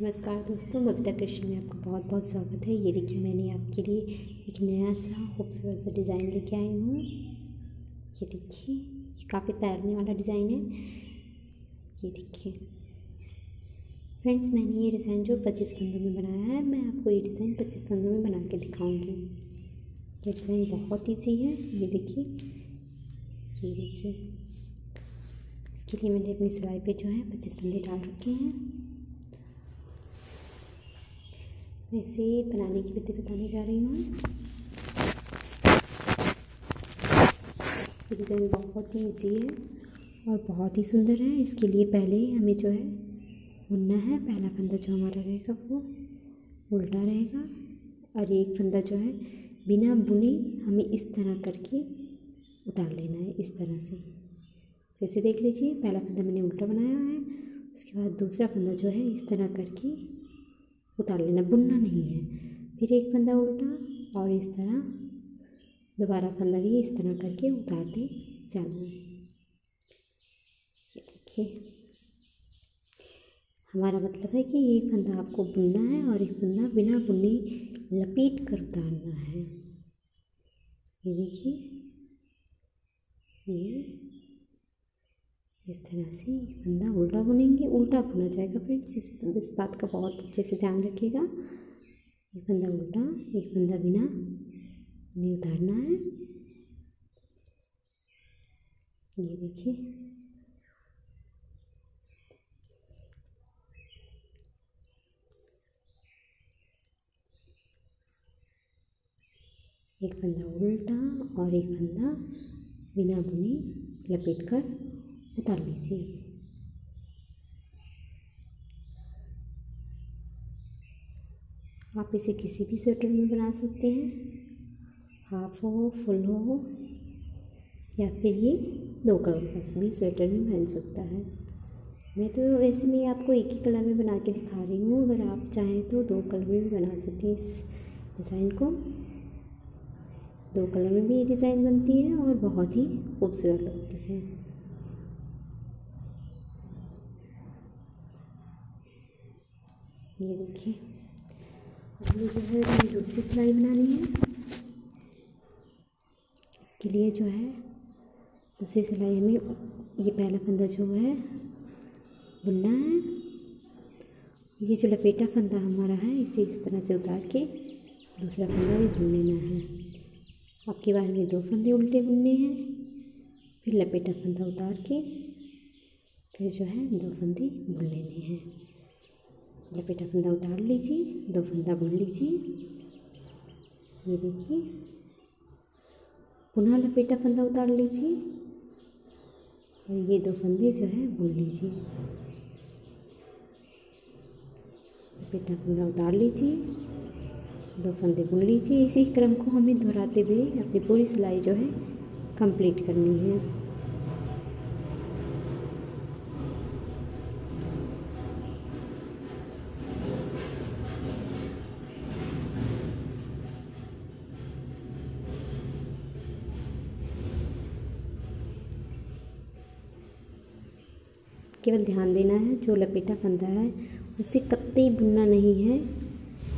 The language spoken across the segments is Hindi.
नमस्कार दोस्तों, बबीता कृष्ण में आपका बहुत बहुत स्वागत है। ये देखिए, मैंने आपके लिए एक नया सा खूबसूरत सा डिज़ाइन लेके आई हूँ। ये देखिए, ये काफ़ी तैरने वाला डिज़ाइन है। ये देखिए। फ्रेंड्स, मैंने ये डिज़ाइन जो पच्चीस कंधों में बनाया है, मैं आपको ये डिज़ाइन पच्चीस कंधों में बना के दिखाऊँगी। ये डिज़ाइन बहुत ईजी है। ये देखिए। ये देखिए। इसके लिए मैंने अपनी सिलाई पे जो है पच्चीस कंधे डाल रखे हैं मैं इसे बनाने की विधि बताने जा रही हूँ। डिज़ाइन बहुत ही ईजी है और बहुत ही सुंदर है। इसके लिए पहले हमें जो है बुनना है। पहला फंदा जो हमारा रहेगा वो उल्टा रहेगा और एक फंदा जो है बिना बुने हमें इस तरह करके उतार लेना है, इस तरह से। फिर से देख लीजिए, पहला फंदा मैंने उल्टा बनाया है। उसके बाद दूसरा फंदा जो है इस तरह करके उतार लेना, बुनना नहीं है। फिर एक फंदा उल्टा और इस तरह, दोबारा फंदा भी इस तरह करके उतारते जाना। ये देखिए, हमारा मतलब है कि एक फंदा आपको बुनना है और एक फंदा बिना बुने लपेट कर उतारना है। ये देखिए, ये इस तरह से फंदा उल्टा बुनेंगे उल्टा बुना जाएगा फ्रेंड्स। इस, इस बात का बहुत अच्छे से ध्यान रखिएगा। एक फंदा उल्टा एक फंदा बिना नहीं उतारना है। ये देखिए। एक फंदा उल्टा और एक फंदा बिना बुने लपेट कर उतार लीजिए। आप इसे किसी भी स्वेटर में बना सकते हैं। हाफ़ हो फुल हो, या फिर ये दो कलर का भी स्वेटर में बन सकता है। मैं तो वैसे मैं आपको एक ही कलर में बना के दिखा रही हूँ। अगर आप चाहें तो दो कलर में भी बना सकते हैं इस डिज़ाइन को। दो कलर में भी ये डिज़ाइन बनती है और बहुत ही खूबसूरत लगती है। ये देखिए। हमें जो है दूसरी सिलाई बनानी है। इसके लिए जो है, दूसरी सिलाई हमें, ये पहला फंदा जो है, बुनना है। ये जो लपेटा फंदा हमारा है, इसे इस तरह से उतार के दूसरा फंदा भी बुन लेना है। आपके बाद में दो फंदे उल्टे बुनने हैं, फिर लपेटा फंदा उतार के, फिर जो है, दो फंदे बुन लेने हैं। लपेटा फंदा उतार लीजिए, दो फंदा बुन लीजिए। ये देखिए। पुनः लपेटा फंदा उतार लीजिए। और ये दो फंदे जो है, बुन लीजिए। लपेटा फंदा उतार लीजिए। दो फंदे बुन लीजिए। इसी क्रम को हमें दोहराते हुए अपनी पूरी सिलाई जो है कंप्लीट करनी है। केवल ध्यान देना है, जो लपेटा फंदा है, उसे कतई बुनना नहीं है।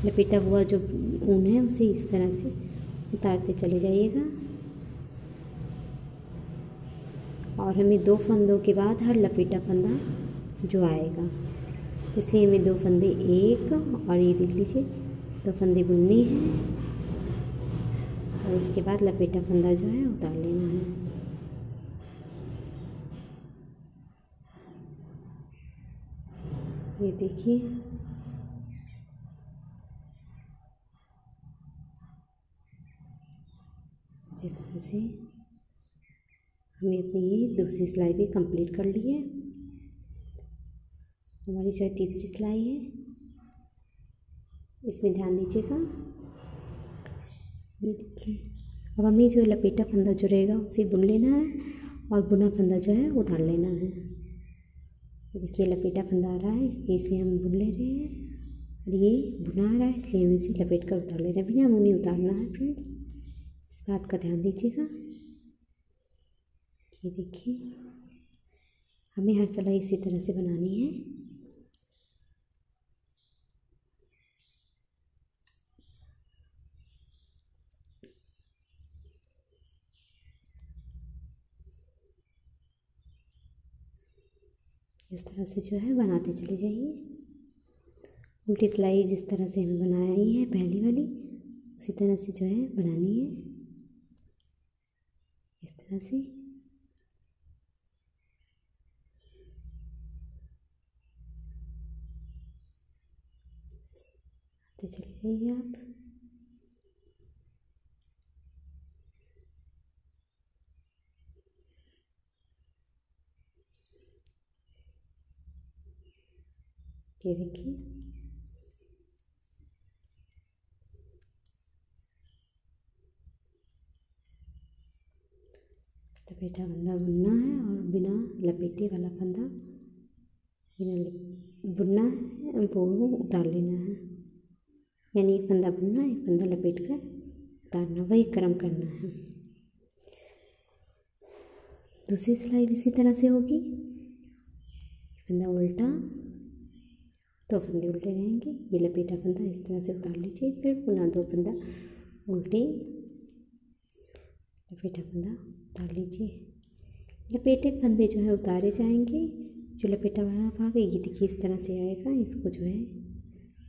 लपेटा हुआ जो ऊन है, उसे इस तरह से उतारते चले जाइएगा। और हमें दो फंदों के बाद हर लपेटा फंदा जो आएगा इसलिए हमें दो फंदे एक, और ये देख लीजिए, दो फंदे बुनने हैं, और उसके बाद लपेटा फंदा जो है उतार लेना है। ये देखिए। इस तरह से हमने अपनी ये दूसरी सिलाई भी कंप्लीट कर ली है। हमारी जो है तीसरी सिलाई है। इसमें ध्यान दीजिएगा। ये देखिए। अब हमें जो लपेटा फंदा जो रहेगा उसे बुन लेना है और बुना फंदा जो है उतार लेना है। देखिए, लपेटा फंदा रहा है, इसलिए इसे हम बुन ले रहे हैं। और ये बुना रहा है, इसलिए हम इसे लपेट कर उतार ले रहे हैं। बिना उन्हें उतारना है फ्रेंड इस बात का ध्यान दीजिएगा। ये देखिए, हमें हर सलाई इसी तरह से बनानी है। इस तरह से जो है बनाते चले जाइए। उल्टी सिलाई जिस तरह से हम बनाई है, पहली वाली, उसी तरह से जो है बनानी है। इस तरह से। आते चले जाइए आप। ये देखिए। लपेटा फंदा बुनना है और बिना लपेटे वाला फंदा बिना बुनना है, वो उतार लेना है। यानी एक फंदा बुनना, एक फंदा लपेट कर उतारना, वही क्रम करना है। दूसरी सिलाई भी इसी तरह से होगी। फंदा उल्टा दो फंदे उल्टे रहेंगे ये लपेटा फंदा इस तरह से उतार लीजिए, फिर पुनः दो फंदा उल्टे लपेटा फंदा उतार लीजिए। लपेटे फंदे जो है उतारे जाएँगे। जो लपेटा वाला भाग है ये देखिए इस तरह से आएगा। इसको जो है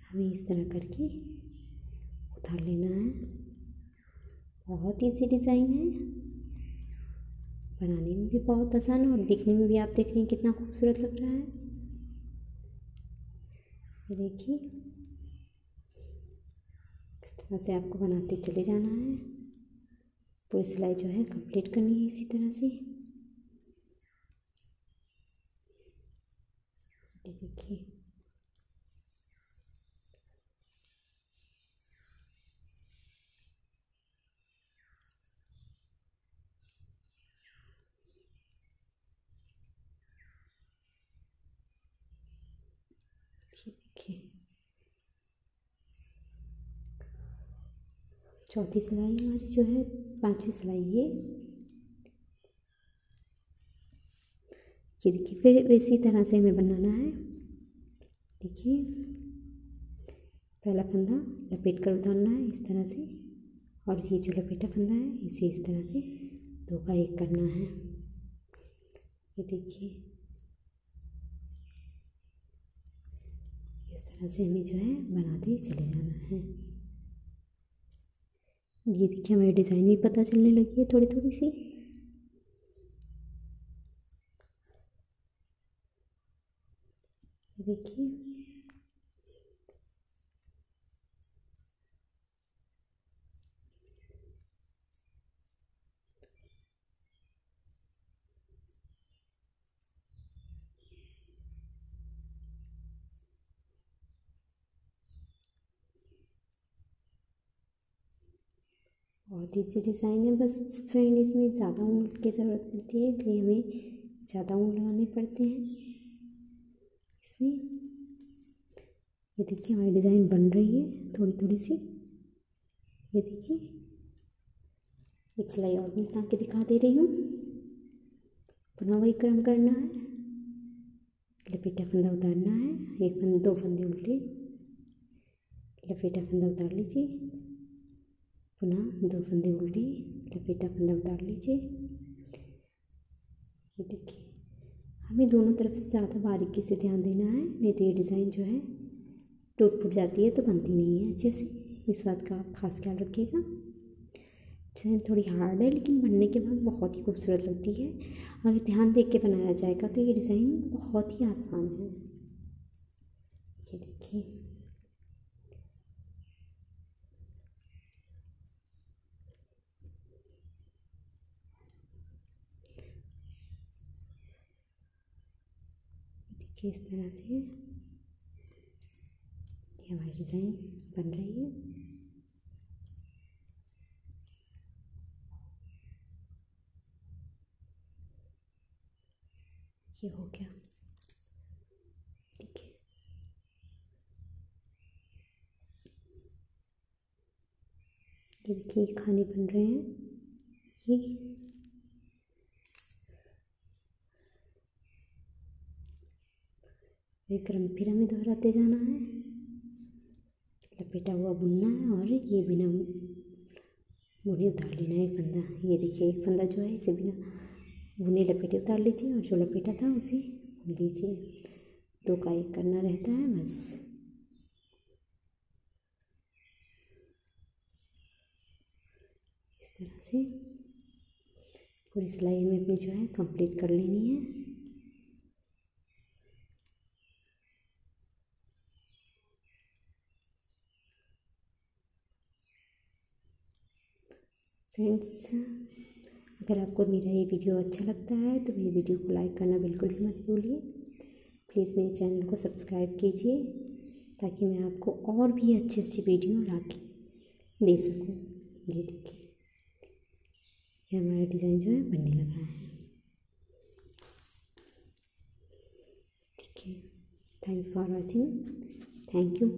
हमें इस तरह करके उतार लेना है। बहुत ईजी डिज़ाइन है। बनाने में भी बहुत आसान है और दिखने में भी आप देख रहे हैं कितना खूबसूरत लग रहा है। ये देखिए। इस तरह से आपको बनाते चले जाना है। पूरी सिलाई जो है कंप्लीट करनी है इसी तरह से। देखिए। देखिए। चौथी सिलाई हमारी जो है, पांचवी सिलाई ये ये देखिए, फिर इसी तरह से हमें बनाना है। देखिए, पहला फंदा लपेट कर उतारना है इस तरह से, और ये जो लपेटा फंदा है, इसे इस तरह से का एक करना है। ये देखिए इस तरह से हमें जो है बनाते चले जाना है। ये देखिए हमारी डिज़ाइन भी पता चलने लगी है थोड़ी थोड़ी सी देखिए। बहुत अच्छी डिज़ाइन है, बस फ्रेंड इसमें ज़्यादा ऊन की ज़रूरत पड़ती है, इसलिए हमें ज़्यादा ऊन लगाने पड़ते हैं। इसमें ये देखिए हमारी डिज़ाइन बन रही है थोड़ी थोड़ी सी। ये देखिए, एक सिलाई और भी बना के दिखा दे रही हूँ। पुनः वही क्रम करना है, लपेटा फंदा उतारना है, एक फंदे, दो फंदे उल्टे। लपेटा फंदा उतार लीजिए। पुनः दो फंदे उल्टे लपेटा फंदा उतार लीजिए। ये देखिए, हमें दोनों तरफ़ से ज़्यादा बारीकी से ध्यान देना है, नहीं तो ये डिज़ाइन जो है टूट फूट जाती है तो बनती नहीं है। अच्छे से इस बात का आप खास ख्याल रखिएगा। डिज़ाइन थोड़ी हार्ड है, लेकिन बनने के बाद बहुत ही खूबसूरत लगती है। अगर ध्यान देख के बनाया जाएगा तो ये डिज़ाइन बहुत ही आसान है। ये देखिए। देखिए इस तरह से ये हमारी डिज़ाइन बन रही है। ये हो गया। है। ये देखिए खाने बन रहे हैं। ये एक क्रम फिर हमें दोहराते जाना है। लपेटा हुआ बुनना है और ये बिना बुने उतार लेना है एक फंदा। ये देखिए, एक फंदा जो है, इसे बिना बुने लपेटे उतार लीजिए और जो लपेटा था, उसे बुन लीजिए। दो का एक करना रहता है, बस। इस तरह से पूरी सिलाई हमें अपनी जो है कंप्लीट कर लेनी है। फ्रेंड्स अगर आपको मेरा ये वीडियो अच्छा लगता है तो मेरी वीडियो को लाइक करना बिल्कुल भी मत भूलिए। प्लीज़ मेरे चैनल को सब्सक्राइब कीजिए, ताकि मैं आपको और भी अच्छी अच्छी वीडियो ला के दे सकूँ। ये देखिए, ये हमारा डिज़ाइन जो है, बनने लगा है। ठीक है thanks for watching thank you